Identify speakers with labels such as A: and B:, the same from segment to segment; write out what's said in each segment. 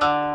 A: Bye.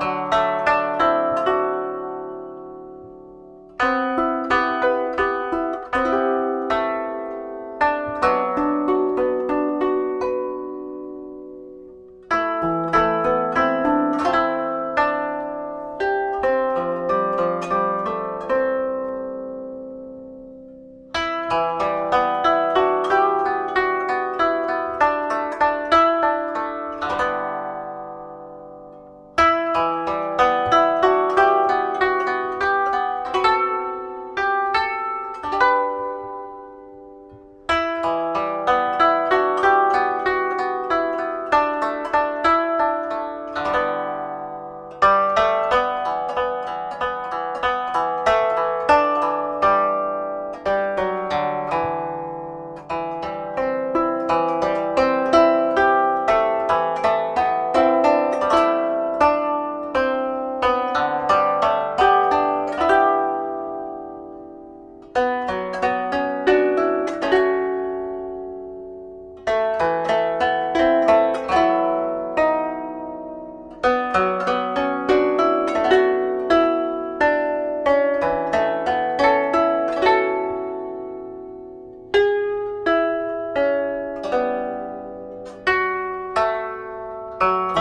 A: Thank you.